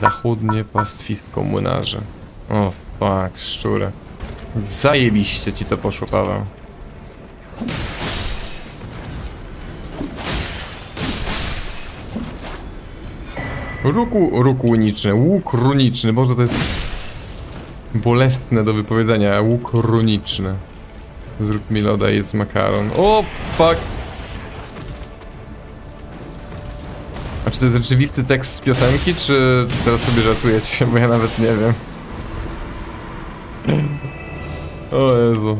Zachodnie pastwisko młynarzy. O, fuck, szczury. Zajebiście ci to poszło, Paweł. Ruku, róg runiczny, łuk runiczny, może to jest bolesne do wypowiedzenia, łuk runiczny. Zrób mi loda, jedz makaron. O, fuck! To rzeczywisty tekst z piosenki, czy teraz sobie żartujecie, bo ja nawet nie wiem. O Jezu.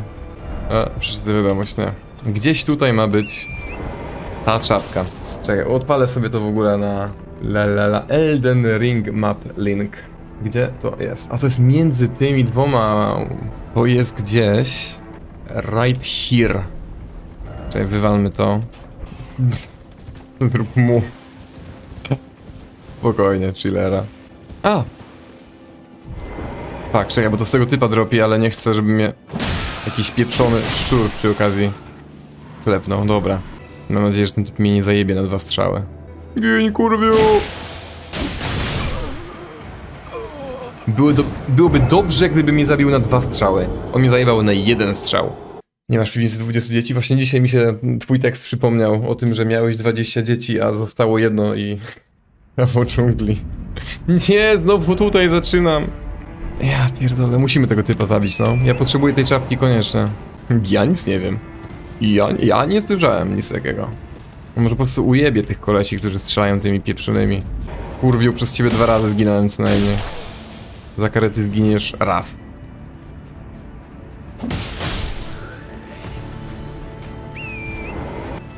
A, przeczytaj wiadomość, nie. Gdzieś tutaj ma być ta czapka. Czekaj, odpalę sobie to w ogóle na la la la Elden Ring Map Link. Gdzie to jest? A to jest między tymi dwoma. To jest gdzieś. Right here. Czekaj, wywalmy to. Zrób mu. Spokojnie, chillera. A! Tak, czekaj, bo to z tego typa dropi, ale nie chcę, żeby mnie jakiś pieprzony szczur przy okazji klepnął. Dobra. Mam nadzieję, że ten typ mnie nie zajebie na dwa strzały. Gień, kurwiu! Były do, byłoby dobrze, gdyby mnie zabił na dwa strzały. On mnie zajebał na jeden strzał. Nie masz piwnicy 20 dzieci? Właśnie dzisiaj mi się twój tekst przypomniał o tym, że miałeś 20 dzieci, a zostało jedno i... Po dżungli. Nie, znowu tutaj zaczynam. Ja pierdolę, musimy tego typa zabić, no. Ja potrzebuję tej czapki koniecznie. Ja nic nie wiem. Ja, ja nie słyszałem nic takiego. Może po prostu ujebie tych kolesi, którzy strzelają tymi pieprzonymi. Kurwił, przez ciebie dwa razy zginąłem co najmniej. Za karety zginiesz raz.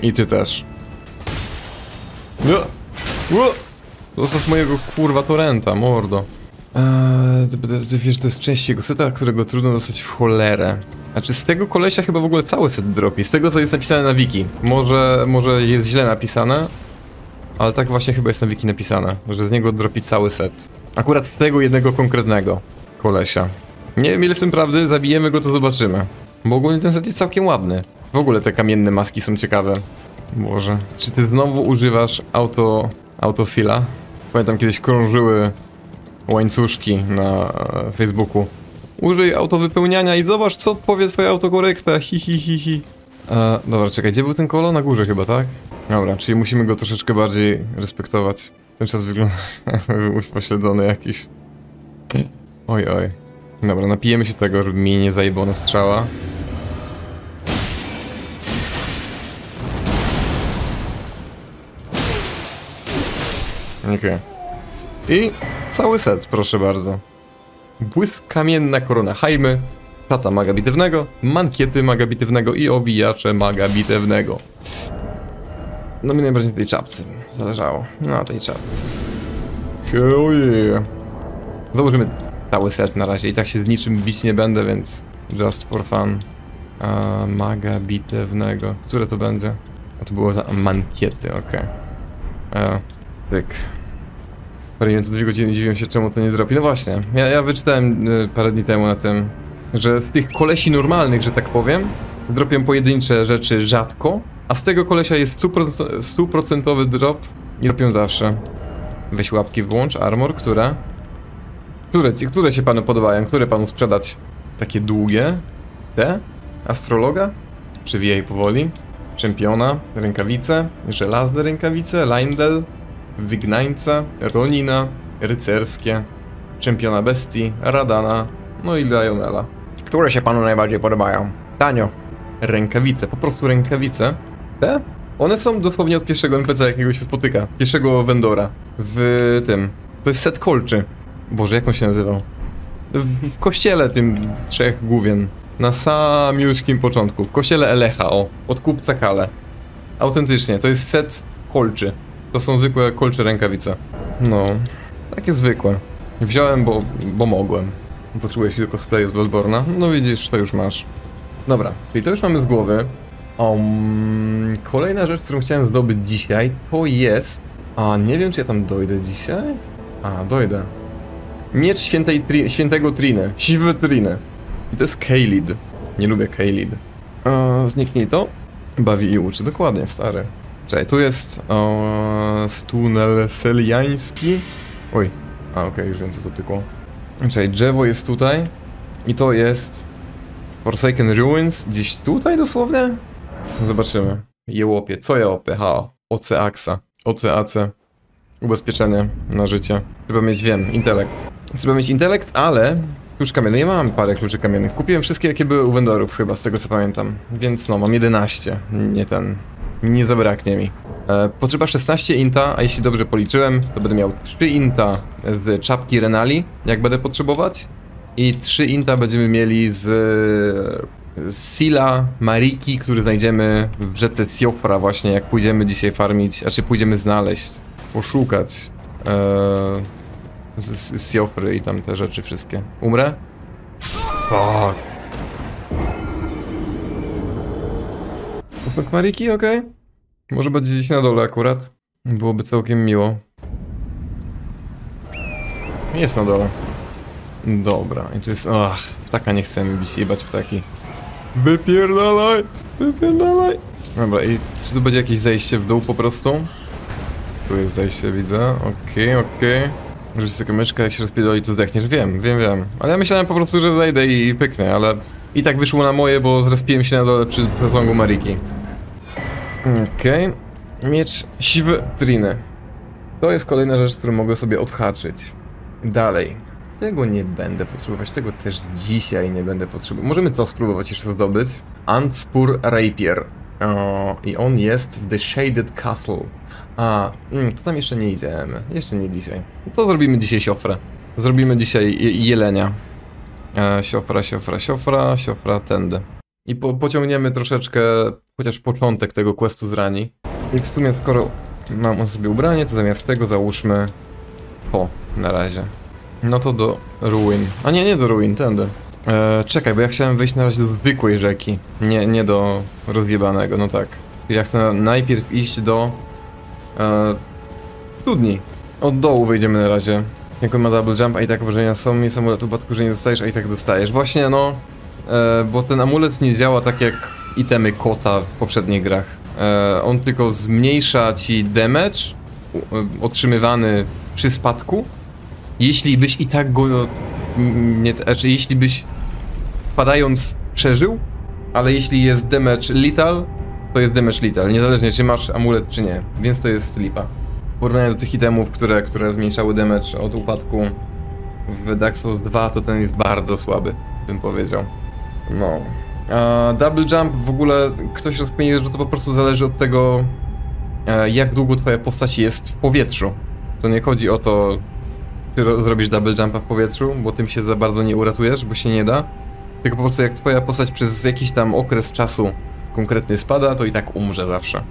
I ty też. No. Zostaw mojego kurwa torrenta, mordo. Eee, ty wiesz, to jest część jego seta, którego trudno dostać w cholerę. Znaczy z tego kolesia chyba w ogóle cały set dropi, z tego co jest napisane na wiki. Może, może jest źle napisane, ale tak właśnie chyba jest na wiki napisane, że z niego dropi cały set. Akurat z tego jednego konkretnego kolesia. Nie wiem ile w tym prawdy, zabijemy go to zobaczymy. Bo ogólnie ten set jest całkiem ładny. W ogóle te kamienne maski są ciekawe. Boże. Czy ty znowu używasz auto... autofila? Pamiętam kiedyś krążyły łańcuszki na e, Facebooku. Użyj autowypełniania i zobacz co powie twoja autokorekta, hi hi hi hi. E, dobra, czekaj, gdzie był ten kolo? Na górze chyba, tak? Dobra, czyli musimy go troszeczkę bardziej respektować. Ten czas wygląda upośledzony jakiś. Oj, oj. Dobra, napijemy się tego, żeby mi nie zajebał na strzała. Okej. I cały set, proszę bardzo. Błysk kamienna korona hajmy, tata maga bitewnego, mankiety maga bitewnego i owijacze maga bitewnego. No mi najbardziej na tej czapce zależało. Na tej czapce. Hell yeah. Założymy cały set na razie i tak się z niczym bić nie będę, więc just for fun. A, maga bitewnego. Które to będzie? A to było za mankiety, okej. Okay. Tyk. Parę co dwie godziny dziwiłem się czemu to nie zrobi. No właśnie, ja, ja wyczytałem y, parę dni temu na tym, że z tych kolesi normalnych, że tak powiem, dropią pojedyncze rzeczy rzadko, a z tego kolesia jest stuprocentowy drop i dropią zawsze. Weź łapki włącz, armor, które? Które, które się panu podobają? Które panu sprzedać? Takie długie? Te? Astrologa? Przewijaj powoli. Czempiona, rękawice, żelazne rękawice, Lindel, Wygnańca, Ronina, Rycerskie, Czempiona Bestii, Radana, no i Lionela. Które się panu najbardziej podobają? Tanio. Rękawice, po prostu rękawice. Te? One są dosłownie od pierwszego NPC, jakiego się spotyka. Pierwszego vendora. W tym. To jest set kolczy. Boże, jak on się nazywał? W, kościele tym trzech główien. Na samiuśkim początku. W kościele Elecha, o. Od kupca Kale. Autentycznie, to jest set kolczy. To są zwykłe kolcze rękawice. No, takie zwykłe. Wziąłem, bo, bo mogłem. Potrzebujesz tylko cosplayu z Bloodborne'a. No widzisz, to już masz. Dobra, czyli to już mamy z głowy. Um, kolejna rzecz, którą chciałem zdobyć dzisiaj, to jest... A, nie wiem, czy ja tam dojdę dzisiaj? A, dojdę. Miecz świętej tri świętego Triny. Siwy Triny. I to jest Kaelid. Nie lubię Kaelid. Eee, zniknij to. Bawi i uczy. Dokładnie, stary. Czekaj, tu jest o, tunel seliański. Oj, A, okej, już wiem co to pykło. Czekaj, drzewo jest tutaj. I to jest... Forsaken Ruins, gdzieś tutaj dosłownie? Zobaczymy. Jełopie, co jełopie? Ha, OCAXA. OCAC. Ubezpieczenie na życie. Trzeba mieć, wiem, intelekt. Trzeba mieć intelekt, ale... Klucz kamienny. Ja mam parę kluczy kamiennych. Kupiłem wszystkie, jakie były u vendorów, chyba, z tego co pamiętam. Więc no, mam 11. Nie ten... Nie zabraknie mi. E, potrzeba 16 inta, a jeśli dobrze policzyłem, to będę miał 3 inta z czapki Renali, jak będę potrzebować. I 3 inta będziemy mieli z, z Sila Mariki, który znajdziemy w rzece Siofra właśnie, jak pójdziemy dzisiaj farmić, a czy pójdziemy znaleźć, poszukać e, z, z Siofry i tam te rzeczy wszystkie. Umrę? Tak. Postok Mariki, okej. Może będzie gdzieś na dole akurat. Byłoby całkiem miło. Jest na dole. Dobra, i tu jest... Ach, ptaka nie chcemy bić, jebać ptaki. Wypierdalaj! Wypierdalaj! Dobra, i czy tu będzie jakieś zejście w dół po prostu? Tu jest zejście, widzę. Okej, okej. Rzuć sobie kamyczkę, jak się rozpierdoli, to zdechniesz. Wiem, wiem, wiem. Ale ja myślałem po prostu, że zejdę i, i pyknę, ale... I tak wyszło na moje, bo zrespiłem się na dole przy posągu Mariki. Okej. Miecz siwy triny. To jest kolejna rzecz, którą mogę sobie odhaczyć. Dalej. Tego nie będę potrzebować, tego też dzisiaj nie będę potrzebować. Możemy to spróbować jeszcze zdobyć. Antspur Rapier. O, I on jest w The Shaded Castle. A, mm, to tam jeszcze nie idziemy. Jeszcze nie dzisiaj. To zrobimy dzisiaj siofrę. Zrobimy dzisiaj je jelenia. E, siofra, siofra, siofra, siofra, tędy. I po, pociągniemy troszeczkę, chociaż początek tego questu z rani. I w sumie skoro mam sobie ubranie, to zamiast tego załóżmy to na razie. No to do ruin. A nie, nie do ruin, tędy. E, czekaj, bo ja chciałem wejść na razie do zwykłej rzeki. Nie, nie do rozjebanego, no tak. Ja chcę najpierw iść do e, studni. Od dołu wejdziemy na razie. Jak on ma double jump, a i tak wrażenia są, jest amulet upadku, że nie dostajesz, a i tak dostajesz. Właśnie no, bo ten amulet nie działa tak jak itemy kota w poprzednich grach. E, on tylko zmniejsza ci damage e, otrzymywany przy spadku, jeśli byś i tak go mm, nie, znaczy jeśli byś padając przeżył, ale jeśli jest damage lethal, to jest damage lethal, niezależnie czy masz amulet czy nie, więc to jest lipa. W porównaniu do tych itemów, które, które zmniejszały damage od upadku w Dark Souls 2, to ten jest bardzo słaby, bym powiedział. No. A double jump w ogóle ktoś rozkminił, że to po prostu zależy od tego, e, jak długo twoja postać jest w powietrzu. To nie chodzi o to, czy ro- zrobisz double jumpa w powietrzu, bo tym się za bardzo nie uratujesz, bo się nie da. Tylko po prostu jak twoja postać przez jakiś tam okres czasu konkretny spada, to i tak umrze zawsze.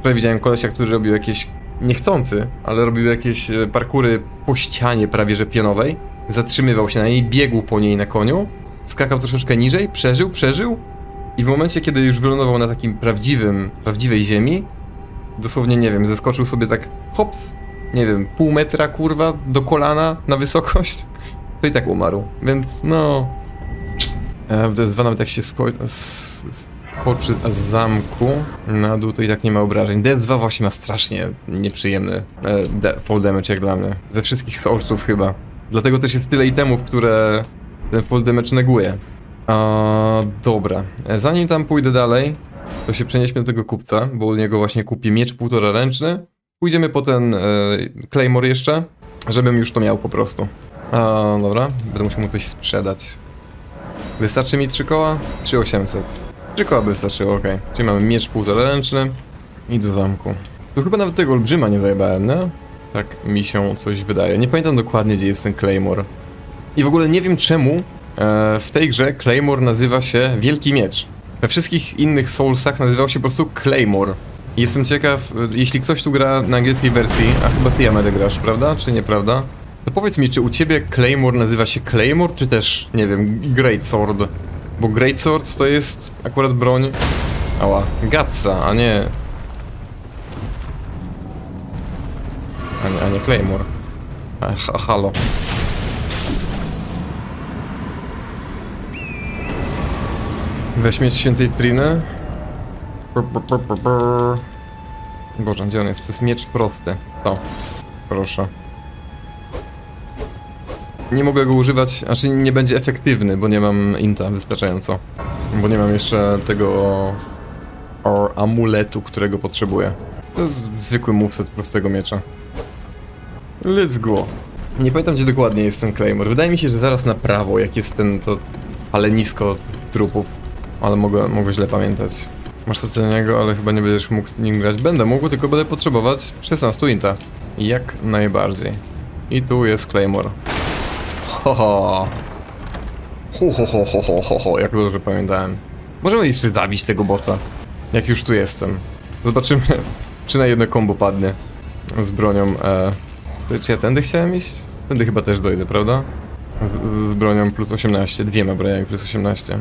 Wczoraj widziałem kolesia, który robił jakieś, niechcący, ale robił jakieś e, parkury po ścianie prawie że pionowej. Zatrzymywał się na niej, biegł po niej na koniu, skakał troszeczkę niżej, przeżył, przeżył i w momencie, kiedy już wylądował na takim prawdziwym, prawdziwej ziemi, dosłownie, nie wiem, zeskoczył sobie tak hops, nie wiem, pół metra, kurwa, do kolana na wysokość, to i tak umarł. Więc, no... W DS2 nawet jak się skoczy z zamku na dół, to i tak nie ma obrażeń. DS2 właśnie ma strasznie nieprzyjemny e, fall damage jak dla mnie. Ze wszystkich Soulsów chyba. Dlatego też jest tyle itemów, które ten fall damage neguje. A, dobra. Zanim tam pójdę dalej, to się przenieśmy do tego kupca, bo u niego właśnie kupię miecz półtora ręczny. Pójdziemy po ten e, Claymore jeszcze, żebym już to miał po prostu. A, dobra, będę musiał mu coś sprzedać. Wystarczy mi 3 koła? 3800. 3 koła by wystarczyło, okej. Czyli mamy miecz półtora ręczny i do zamku. Tu chyba nawet tego olbrzyma nie zajebałem, nie? Tak mi się coś wydaje. Nie pamiętam dokładnie, gdzie jest ten Claymore. I w ogóle nie wiem czemu e, w tej grze Claymore nazywa się Wielki Miecz. We wszystkich innych Soulsach nazywał się po prostu Claymore. Jestem ciekaw, e, jeśli ktoś tu gra na angielskiej wersji, a chyba ty Jamedę grasz, prawda? Czy nieprawda? To powiedz mi, czy u ciebie Claymore nazywa się Claymore, czy też, nie wiem, Great Sword? Bo Great Sword to jest akurat broń... Ała, Gatsa, a nie... A nie, a nie Claymore. A, ha, halo. Weź mieć świętej Triny. Boże, gdzie on jest? To jest miecz prosty. To. Proszę. nie mogę go używać, znaczy nie będzie efektywny, bo nie mam inta wystarczająco. Bo nie mam jeszcze tego o, amuletu, którego potrzebuję. To jest zwykły moveset prostego miecza. Let's go. Nie pamiętam gdzie dokładnie jest ten Claymore. Wydaje mi się, że zaraz na prawo, jak jest ten, to... Ale nisko trupów. Ale mogę, mogę źle pamiętać. Masz niego, ale chyba nie będziesz mógł nim grać. Będę mógł, tylko będę potrzebować 16 inta. Jak najbardziej. I tu jest Claymore. Ho ho. Ho ho ho ho ho ho ho, jak dobrze pamiętałem. Możemy jeszcze zabić tego bossa. Jak już tu jestem. Zobaczymy, czy na jedno kombo padnie. Z bronią, e... Czy ja tędy chciałem iść? Tędy chyba też dojdę, prawda? Z, z bronią plus 18, dwiema broniami plus 18.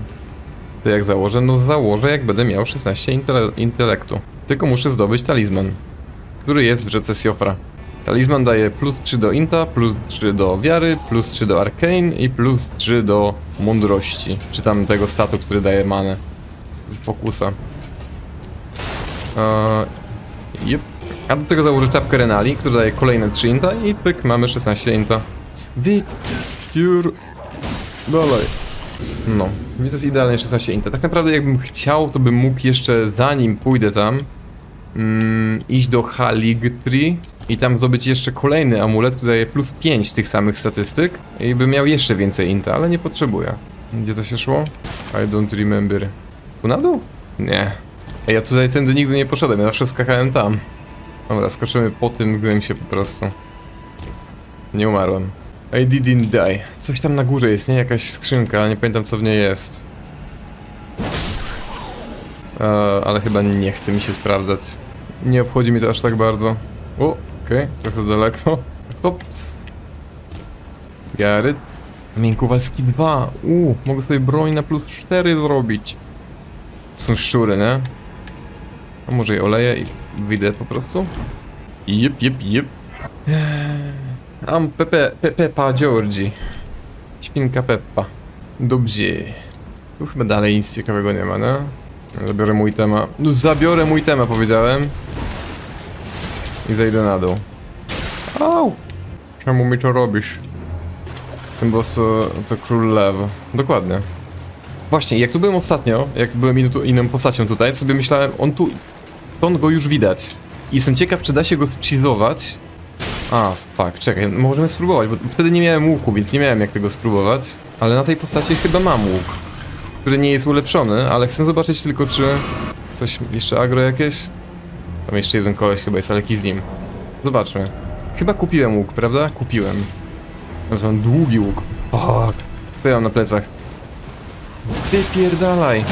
To jak założę? No założę jak będę miał 16 intele intelektu. Tylko muszę zdobyć talizman, który jest w rzece Siofra. Talizman daje plus 3 do inta, plus 3 do wiary, plus 3 do arcane i plus 3 do mądrości. Czy tam tego statu, który daje manę. Fokusa. Eee, yep. A do tego założę czapkę Renali, która daje kolejne 3 inta i pyk, mamy 16 inta. Wypiór... Dalej. No, więc jest idealnie 16 inta. Tak naprawdę jakbym chciał, to bym mógł jeszcze zanim pójdę tam mm, iść do Haligtri i tam zdobyć jeszcze kolejny amulet, który daje plus 5 tych samych statystyk i bym miał jeszcze więcej inta, ale nie potrzebuję. Gdzie to się szło? I don't remember. Tu na dół? Nie. Ej, ja tutaj tędy nigdy nie poszedłem, ja zawsze skakałem tam. Dobra, skoczymy po tym gdym się po prostu. Nie umarłem. I didn't die. Coś tam na górze jest, nie? Jakaś skrzynka, ale nie pamiętam co w niej jest. E, ale chyba nie chce mi się sprawdzać. Nie obchodzi mi to aż tak bardzo. O, okej, okay, trochę daleko. Hops. Gary. Kamień Kowalski 2. Uuu, mogę sobie broń na plus 4 zrobić. To są szczury, nie? A może je oleję i wyjdę po prostu? Jep, jep, jep. Am Pepe, Pe, Georgi. Świnka Peppa. Dobrze. Tu chyba dalej nic ciekawego nie ma, no? Zabiorę mój temat. No zabiorę mój temat, powiedziałem. I zejdę na dół. Au! Czemu mi to robisz? Ten boss to, to król lew. Dokładnie. Właśnie, jak tu byłem ostatnio, jak byłem in, inną postacią tutaj, sobie myślałem, on tu... On go już widać. I jestem ciekaw, czy da się go schizować. A, fuck, czekaj, możemy spróbować, bo wtedy nie miałem łuku, więc nie miałem jak tego spróbować. Ale na tej postaci chyba mam łuk. Który nie jest ulepszony, ale chcę zobaczyć tylko, czy... Coś, jeszcze agro jakieś? Tam jeszcze jeden koleś chyba jest, ale z nim. Zobaczmy. Chyba kupiłem łuk, prawda? Kupiłem. Mam długi łuk. Fuck. Co ja mam na plecach? Wypierdalaj.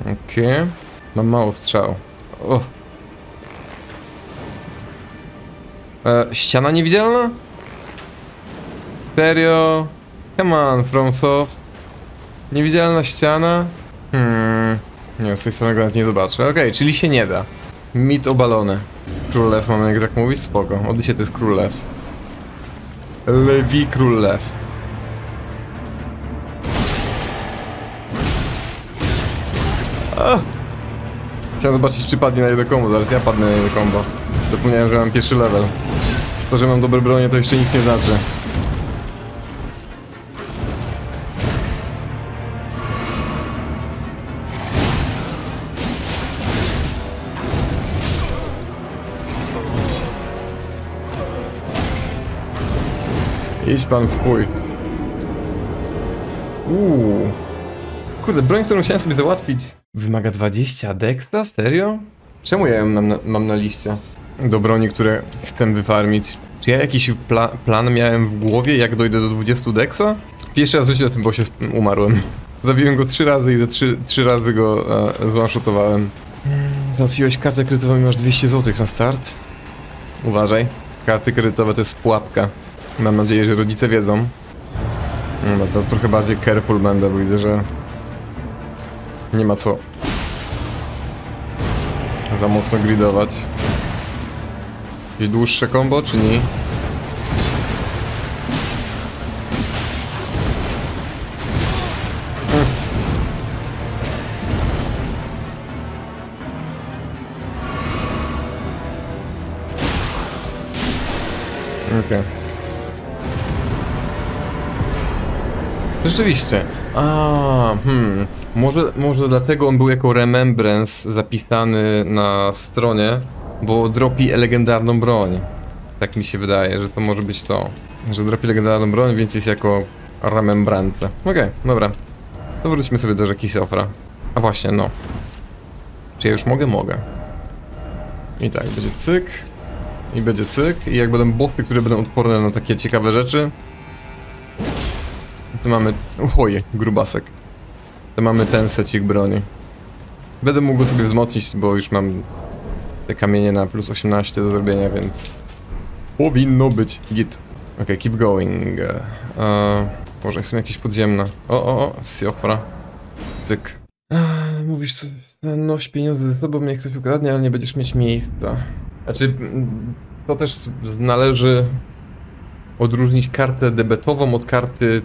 Okej. Okay. Mam mało strzał. O. E, ściana niewidzialna? Serio? Come on, FromSoft. Niewidzialna ściana? Hmm. Nie, z tej strony nawet nie zobaczę. Okej, okay, czyli się nie da. Mit obalony. Król lew, mamy jak tak mówić? Spoko. Od dzisiaj to jest król lew. Lewi król lew. Chciałem zobaczyć, czy padnie na jedno combo. Zaraz ja padnę na jedno combo. Zapomniałem, że mam pierwszy level. To, że mam dobre bronie, to jeszcze nic nie znaczy. Idź pan w chuj. Uuu. Kurde, broń, którą chciałem sobie załatwić. Wymaga 20 deksta? Serio? Czemu ja ją mam na, mam na liście? Do broni, które chcę wyfarmić. Czy ja jakiś pla plan miałem w głowie, jak dojdę do 20 deksa? Pierwszy raz w życiu na tym bossie umarłem. Zabiłem go trzy razy i za trzy, trzy razy go e, zwanshotowałem. Załatwiłeś kartę kredytową i masz 200 zł na start. Uważaj. Karty kredytowe to jest pułapka. Mam nadzieję, że rodzice wiedzą. No to trochę bardziej careful będę, bo widzę, że nie ma co za mocno gridować. Jakieś dłuższe combo, czy nie? Okej. Rzeczywiście. A, hmm. Może, może dlatego on był jako remembrance zapisany na stronie, bo dropi legendarną broń. Tak mi się wydaje, że to może być to. Że dropi legendarną broń, więc jest jako remembrance. Okej, dobra. To wróćmy sobie do rzeki Siofra. A właśnie, no. Czy ja już mogę? Mogę. I tak, będzie cyk. I będzie cyk. I jak będą bossy, które będą odporne na takie ciekawe rzeczy. Tu mamy... Oje, grubasek. To mamy ten secik broni. Będę mógł sobie wzmocnić, bo już mam te kamienie na plus 18 do zrobienia, więc... Powinno być git. Ok, keep going. Uh, może są jakieś podziemne. O, o, o, Siofra. Cyk. Ech, Mówisz, noś pieniądze ze sobą, jak ktoś ukradnie, ale nie będziesz mieć miejsca. Znaczy, to też należy odróżnić kartę debetową od karty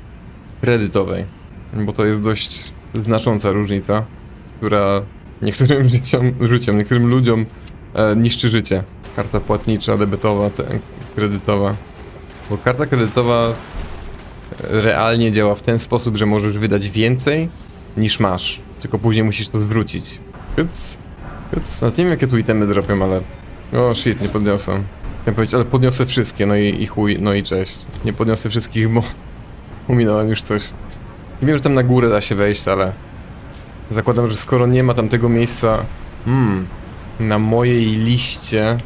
kredytowej. Bo to jest dość znacząca różnica, która niektórym życiom, życiom niektórym ludziom e, niszczy życie. Karta płatnicza, debetowa, te, kredytowa. Bo karta kredytowa e, realnie działa w ten sposób, że możesz wydać więcej niż masz. Tylko później musisz to zwrócić. Więc... Więc nawet nie wiem jakie tu itemy dropią, ale... O shit, nie podniosłem. Chciałem powiedzieć, ale podniosę wszystkie, no i, i chuj, no i cześć. Nie podniosę wszystkich, bo... Uminąłem już coś. Wiem, że tam na górę da się wejść, ale... Zakładam, że skoro nie ma tam tego miejsca... Hmm... Na mojej liście...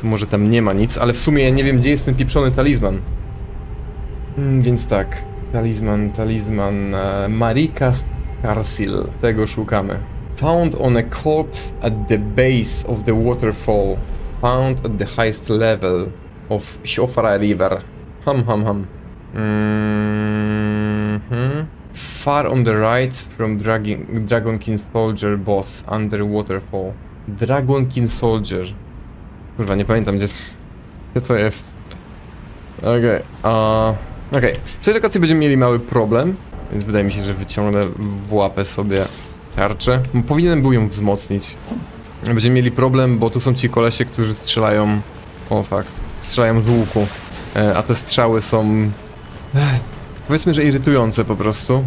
To może tam nie ma nic, ale w sumie ja nie wiem, gdzie jest ten pieprzony talizman. Mm, więc tak. Talizman, talizman... E, Marika Carsil. Tego szukamy. Found on a corpse at the base of the waterfall. Found at the highest level of Siofra River. Hum hum hum. Mhm. Far on the right from Dragon, Dragonkin Soldier boss under waterfall. Dragonkin Soldier. Kurwa, nie pamiętam gdzie. Gdzie co jest. Okej, a... Okej, w tej lokacji będziemy mieli mały problem, więc wydaje mi się, że wyciągnę w łapę sobie tarczę. Powinienem był ją wzmocnić. Będziemy mieli problem, bo tu są ci kolesie, którzy strzelają... O fuck. Strzelają z łuku. E, a te strzały są... Ech, powiedzmy, że irytujące po prostu.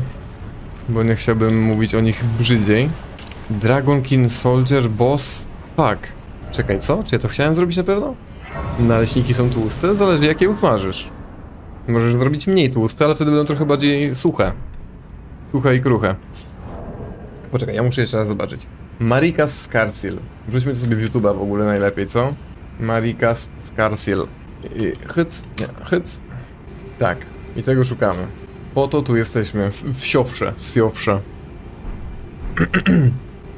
Bo nie chciałbym mówić o nich brzydziej. Dragonkin Soldier Boss... Fuck. Czekaj, co? Czy ja to chciałem zrobić na pewno? Naleśniki są tłuste? Zależy jak je usmażysz. Możesz zrobić mniej tłuste, ale wtedy będą trochę bardziej suche. Suche i kruche. Poczekaj, ja muszę jeszcze raz zobaczyć. Marika Scarsil. Wrzućmy to sobie w YouTube'a w ogóle najlepiej, co? Marika Scarsil. I hyc, nie, hyc. Tak, i tego szukamy. Po to tu jesteśmy, w, Siofrze, w Siofrze.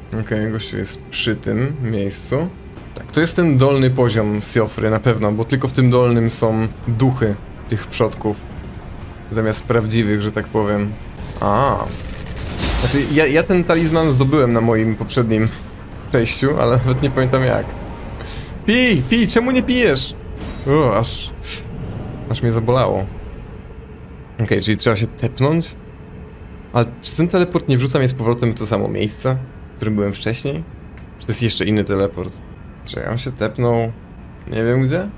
Okej, okay, gościu jest przy tym miejscu. Tak, to jest ten dolny poziom Siofry na pewno, bo tylko w tym dolnym są duchy tych przodków. Zamiast prawdziwych, że tak powiem. A. Znaczy, ja, ja ten talizman zdobyłem na moim poprzednim przejściu, ale nawet nie pamiętam jak. Pij, pij, czemu nie pijesz? O, aż... Aż mnie zabolało. Okej, okay, czyli trzeba się tepnąć? Ale czy ten teleport nie wrzuca mnie z powrotem w to samo miejsce, w którym byłem wcześniej? Czy to jest jeszcze inny teleport? Czy on się tepnął... Nie wiem gdzie?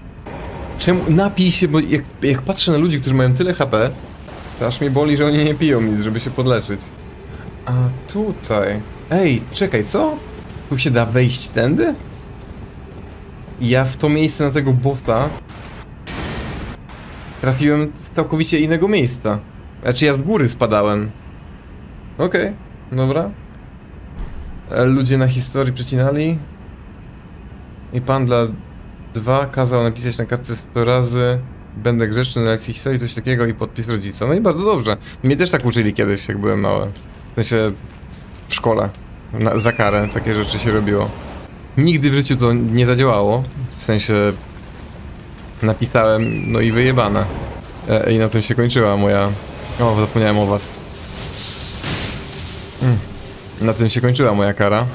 Czemu? Napij się, bo jak, jak patrzę na ludzi, którzy mają tyle HP, to aż mnie boli, że oni nie piją nic, żeby się podleczyć. A tutaj... Ej, czekaj, co? Tu się da wejść tędy? Ja w to miejsce na tego bossa trafiłem z całkowicie innego miejsca. Znaczy ja z góry spadałem. Okej, okay, dobra. E, Ludzie na historii przecinali. I pan dla dwa kazał napisać na kartce 100 razy Będę grzeczny na lekcji historii, coś takiego i podpis rodzica. No i bardzo dobrze. Mnie też tak uczyli kiedyś, jak byłem mały. W sensie w szkole. Na, za karę takie rzeczy się robiło. Nigdy w życiu to nie zadziałało. W sensie napisałem, no i wyjebane. E, I na tym się kończyła moja... O, zapomniałem o was. Hmm. Na tym się kończyła moja kara.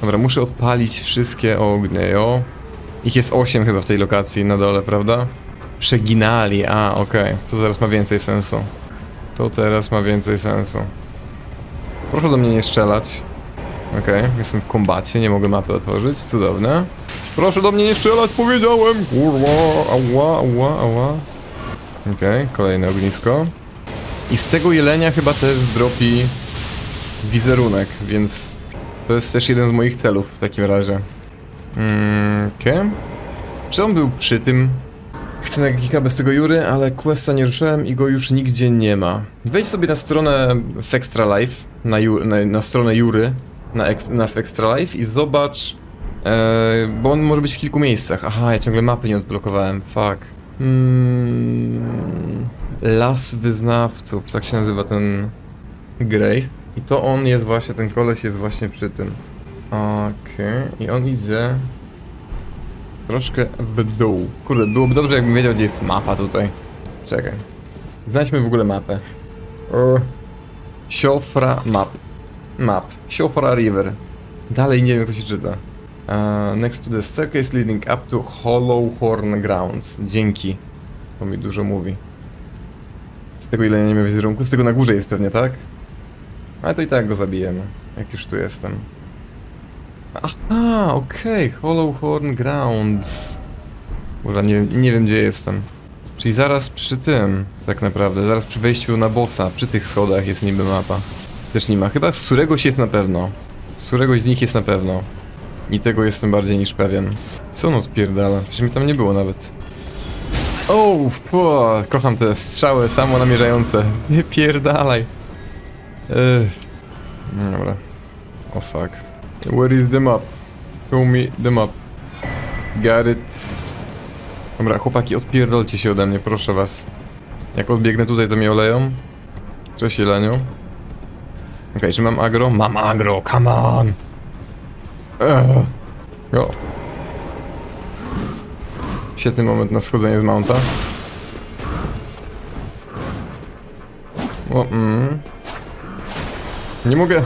Dobra, muszę odpalić wszystkie ognie, jo. Ich jest 8 chyba w tej lokacji na dole, prawda? Przeginali, a okej. Okay. To zaraz ma więcej sensu. To teraz ma więcej sensu. Proszę do mnie nie strzelać. Okej, okay. jestem w kombacie, nie mogę mapy otworzyć, cudowne. Proszę do mnie nie strzelać, powiedziałem! Kurwa, ała, ała, ała. Okej, kolejne ognisko. I z tego jelenia chyba też dropi wizerunek, więc to jest też jeden z moich celów w takim razie. Mm, Okej. Czy on był przy tym? Chcę na kilka bez tego Jury, ale questa nie ruszyłem i go już nigdzie nie ma. Wejdź sobie na stronę w Extra Life, na, na, na stronę Jury, na, na Extra Life i zobacz, e, bo on może być w kilku miejscach. Aha, ja ciągle mapy nie odblokowałem, fuck. Mm, Las Wyznawców, tak się nazywa ten Grace. I to on jest właśnie, ten koleś jest właśnie przy tym. Okej, i on idzie troszkę w dół. Kurde, byłoby dobrze jakbym wiedział gdzie jest mapa tutaj. Czekaj. Znajdźmy w ogóle mapę. O. Siofra map. Map. Siofra River. Dalej nie wiem to się czyta. Uh, next to the staircase leading up to Hollow Horn Grounds. Dzięki. To mi dużo mówi. Z tego ile ja nie mam wizerunku? Z tego na górze jest pewnie, tak? Ale to i tak go zabijemy, jak już tu jestem. Aha, okej, Hollow Horn Grounds. Kurwa, nie, nie wiem gdzie jestem. Czyli zaraz przy tym, tak naprawdę, zaraz przy wejściu na bossa, przy tych schodach jest niby mapa. Też nie ma, chyba z któregoś jest na pewno. Z któregoś z nich jest na pewno. I tego jestem bardziej niż pewien. Co on odpierdala? Przecież mi tam nie było nawet. O, oh, kocham te strzały samo namierzające. Nie pierdalaj. Ech. Dobra. O fuck. Where is the map? Show me the map. Got it. Dobra, chłopaki, odpierdolcie się ode mnie, proszę was. Jak odbiegnę tutaj, to mnie oleją. Cześć, Jeleniu. Okej, czy mam agro? Mam agro, come on! Ugh. O. Świetny moment na schodzenie z mounta. O, mm. Nie mogę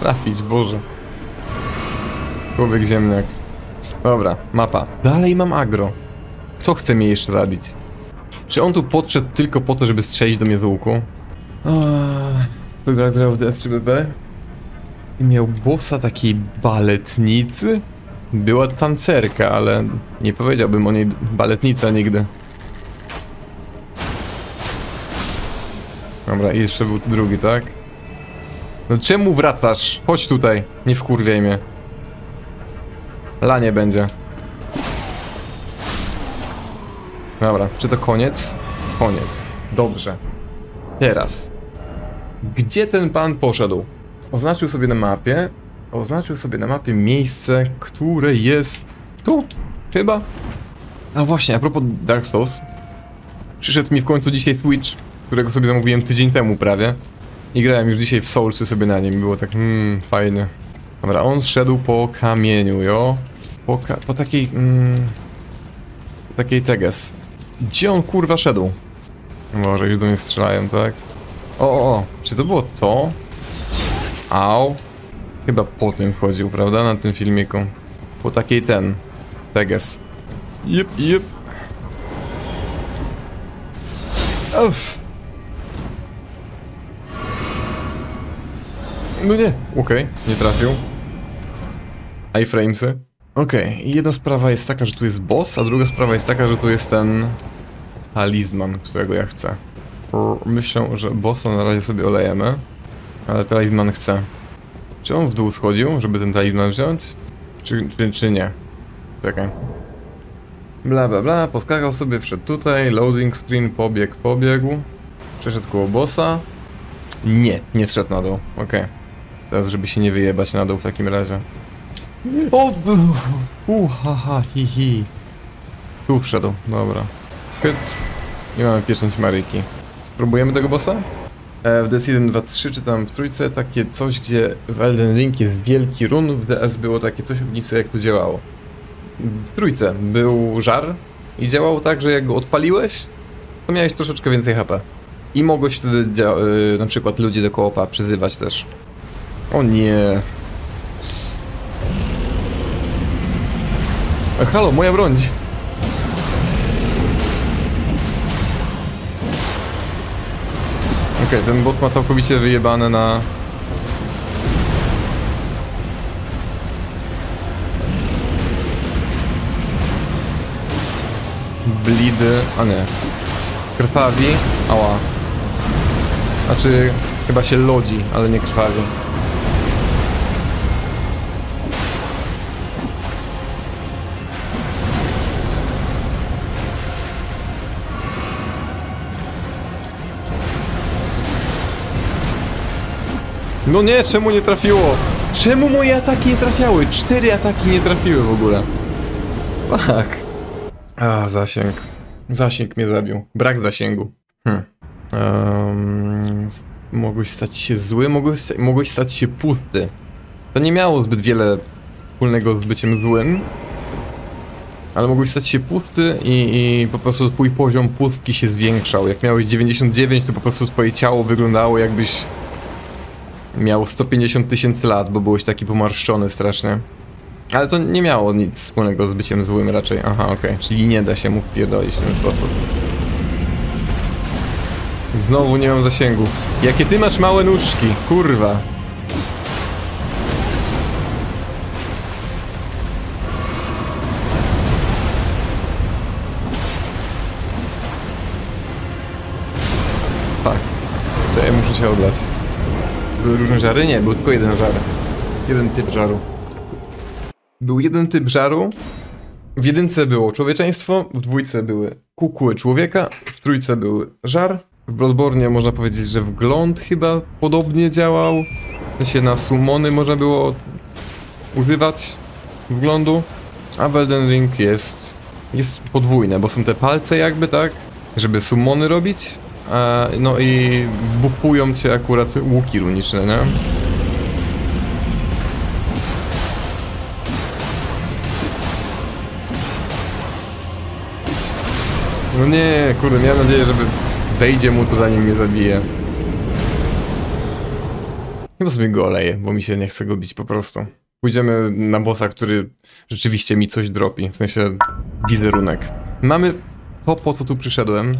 trafić, Boże. Człowiek ziemniak. Dobra, mapa. Dalej mam agro. Kto chce mnie jeszcze zabić? Czy on tu podszedł tylko po to, żeby strzelić do mnie z łuku? Wybrał grał w DS3BB i miał bossa takiej baletnicy? Była tancerka, ale nie powiedziałbym o niej baletnica nigdy. Dobra, i jeszcze był drugi, tak? No czemu wracasz? Chodź tutaj, nie wkurwiaj mnie. Lanie będzie. Dobra, czy to koniec? Koniec. Dobrze. Teraz. Gdzie ten pan poszedł? Oznaczył sobie na mapie. Oznaczył sobie na mapie miejsce, które jest tu. Chyba. A właśnie, a propos Dark Souls. Przyszedł mi w końcu dzisiaj Switch, którego sobie zamówiłem tydzień temu prawie. I grałem już dzisiaj w Soulsy sobie na nim. Było tak, mmm, fajny. Dobra, on szedł po kamieniu, jo. Po, ka po takiej, mm, takiej teges. Gdzie on kurwa szedł? Może już do mnie strzelają, tak? O, o, o, czy to było to? Au. Chyba po tym wchodził, prawda? Na tym filmiku. Po takiej ten. Teges. Jep, jep. Uff. No nie, okej, nie trafił. iframesy. Okej, i jedna sprawa jest taka, że tu jest boss, a druga sprawa jest taka, że tu jest ten talizman, którego ja chcę. Myślę, że bossa na razie sobie olejemy, ale talizman chcę. Czy on w dół schodził, żeby ten talizman wziąć? Czy, czy, czy nie? Czekaj. Bla bla bla, poskakał sobie, wszedł tutaj, loading screen, pobiegł, pobiegł. Przeszedł koło bossa. Nie, nie zszedł na dół, okej. Teraz, żeby się nie wyjebać na dół w takim razie. O! Uh, haha, hi, hi. Tu wszedł, dobra. Hyc. Nie mamy pieczęć Maryki. Spróbujemy tego bossa? E, w DS 1, 2, 3, czy tam w trójce takie coś, gdzie w Elden Ring jest wielki run, w DS było takie coś ogniste, jak to działało. W trójce był żar i działało tak, że jak go odpaliłeś, to miałeś troszeczkę więcej HP. I mogłeś wtedy y, na przykład ludzi do koopa przyzywać też. O nie. E, halo, moja broń! Okej, okay, ten bot ma całkowicie wyjebane na... Blidy... a nie. Krwawi... ała. Znaczy, chyba się lodzi, ale nie krwawi. No nie, czemu nie trafiło? Czemu moje ataki nie trafiały? Cztery ataki nie trafiły w ogóle. Tak. A, zasięg. Zasięg mnie zabił. Brak zasięgu. Hm. Um, mogłeś stać się zły, mogłeś, mogłeś stać się pusty. To nie miało zbyt wiele wspólnego z byciem złym. Ale mogłeś stać się pusty i, i po prostu twój poziom pustki się zwiększał. Jak miałeś 99, to po prostu twoje ciało wyglądało jakbyś miał 150 tysięcy lat, bo byłeś taki pomarszczony strasznie. Ale to nie miało nic wspólnego z byciem złym raczej. Aha, okej. Okay. Czyli nie da się mu wpierdolić w ten sposób. Znowu nie mam zasięgu. Jakie ty masz małe nóżki, kurwa. Tak. Czekaj, muszę się odlać. Były różne żary? Nie, był tylko jeden żar. Jeden typ żaru. Był jeden typ żaru. W jedynce było człowieczeństwo, w dwójce były kukły człowieka, w trójce były żar. W Bloodborne można powiedzieć, że wgląd chyba podobnie działał. Sensie na summony można było używać wglądu. A w Elden Ring jest, jest podwójne, bo są te palce jakby, tak? Żeby summony robić. E, no i bufują cię akurat łuki runiczne, nie? No nie, kurde, miałem nadzieję, żeby wejdzie mu to zanim mnie zabije. Chyba sobie go oleję, bo mi się nie chce go bić po prostu. Pójdziemy na bossa, który rzeczywiście mi coś dropi, w sensie wizerunek. Mamy to, po co tu przyszedłem.